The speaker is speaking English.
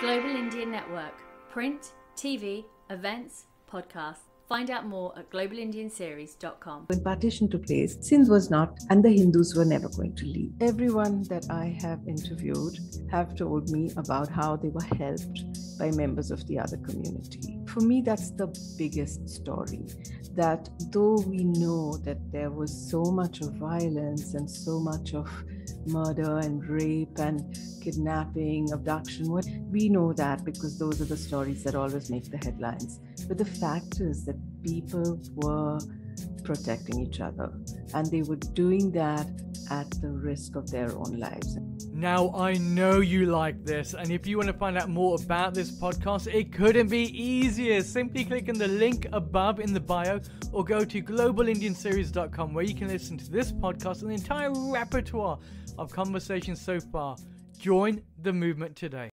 Global Indian Network. Print, TV, events, podcasts. Find out more at globalindianseries.com. When partition took place, Sindh was not, and the Hindus were never going to leave. Everyone that I have interviewed have told me about how they were helped by members of the other community. For me, that's the biggest story. That though we know that there was so much of violence and so much of murder and rape and kidnapping, abduction, we know that because those are the stories that always make the headlines. But the fact is that people were protecting each other and they were doing that at the risk of their own lives. Now, I know you like this, and if you want to find out more about this podcast, it couldn't be easier. Simply click on the link above in the bio or go to globalindianseries.com where you can listen to this podcast and the entire repertoire of conversations so far. Join the movement today.